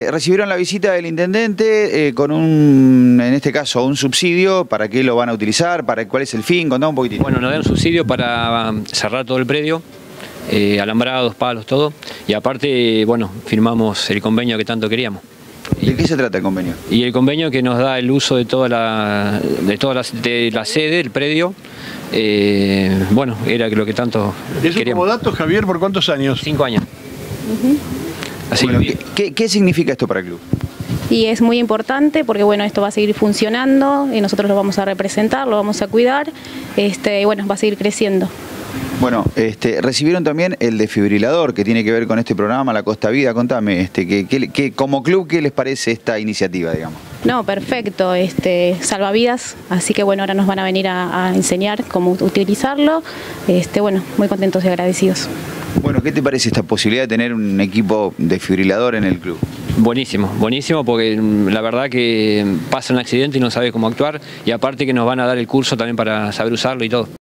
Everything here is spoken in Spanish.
Eh, Recibieron la visita del intendente eh, con un, en este caso, un subsidio. ¿Para qué lo van a utilizar? ¿Para cuál es el fin? Contame un poquitito. Bueno, nos dan subsidio para um, cerrar todo el predio, eh, alambrados, palos, todo. Y aparte, bueno, firmamos el convenio que tanto queríamos. ¿De qué se trata el convenio? Y el convenio que nos da el uso de toda la, de toda la, de la sede, el predio, eh, bueno, era lo que tanto Eso como queríamos. dato, Javier, ¿por cuántos años? Cinco años. Así Bueno, que ¿qué, qué- qué significa esto para el club? Y es muy importante porque bueno, esto va a seguir funcionando y nosotros lo vamos a representar, lo vamos a cuidar, este, y bueno, va a seguir creciendo. Bueno, este, recibieron también el desfibrilador que tiene que ver con este programa, la Costa Vida. Contame, este, que, que- que como club, ¿qué les parece esta iniciativa, digamos? No, perfecto, este, salvavidas, así que bueno, ahora nos van a venir a, a enseñar cómo utilizarlo. Este, bueno, muy contentos y agradecidos. Bueno, ¿qué te parece esta posibilidad de tener un equipo desfibrilador en el club? Buenísimo, buenísimo porque mm, la verdad que pasa un accidente y no sabe cómo actuar y aparte que nos van a dar el curso también para saber usarlo y todo.